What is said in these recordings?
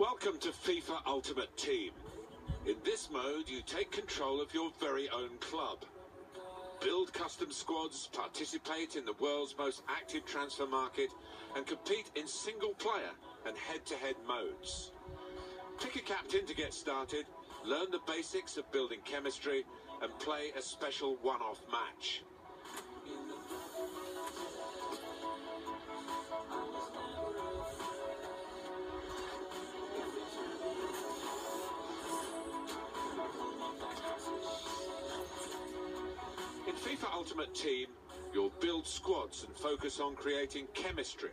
Welcome to FIFA Ultimate Team. In this mode, you take control of your very own club. Build custom squads, participate in the world's most active transfer market, and compete in single player and head-to-head modes. Pick a captain to get started, learn the basics of building chemistry, and play a special one-off match. FIFA Ultimate Team, you'll build squads and focus on creating chemistry.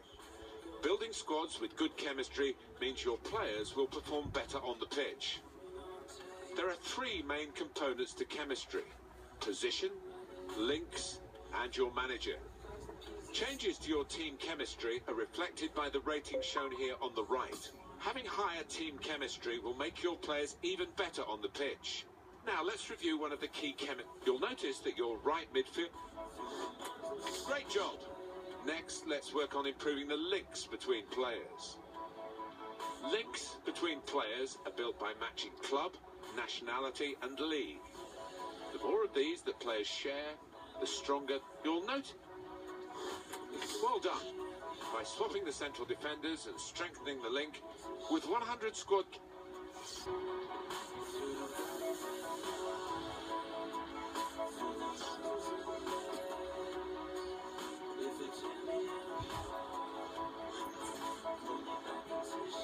Building squads with good chemistry means your players will perform better on the pitch. There are three main components to chemistry. Position, links, and your manager. Changes to your team chemistry are reflected by the rating shown here on the right. Having higher team chemistry will make your players even better on the pitch. Now let's review one of the key chemi- You'll notice that your right midfield... Great job! Next, let's work on improving the links between players. Links between players are built by matching club, nationality and league. The more of these that players share, the stronger you'll note. Well done. By swapping the central defenders and strengthening the link with 100 squad...